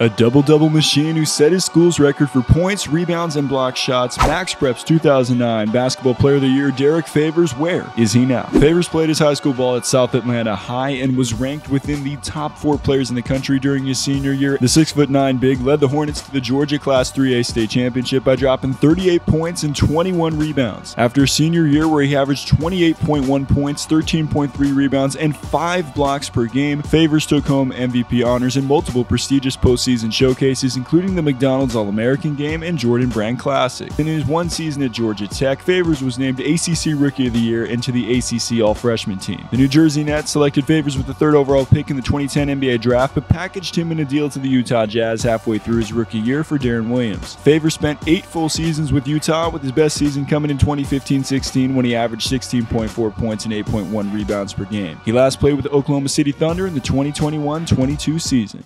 A double double machine who set his school's record for points, rebounds, and block shots. MaxPreps 2009 Basketball Player of the Year Derrick Favors. Where is he now? Favors played his high school ball at South Atlanta High and was ranked within the top four players in the country during his senior year. The 6'9 big led the Hornets to the Georgia Class 3A state championship by dropping 38 points and 21 rebounds. After a senior year where he averaged 28.1 points, 13.3 rebounds, and 5 blocks per game, Favors took home MVP honors in multiple prestigious post season showcases, including the McDonald's All American Game and Jordan Brand Classic. In his one season at Georgia Tech, Favors was named ACC Rookie of the Year and to the ACC All Freshman team. The New Jersey Nets selected Favors with the third overall pick in the 2010 NBA draft, but packaged him in a deal to the Utah Jazz halfway through his rookie year for Deron Williams. Favors spent eight full seasons with Utah, with his best season coming in 2015 16 when he averaged 16.4 points and 8.1 rebounds per game. He last played with the Oklahoma City Thunder in the 2021 22 season.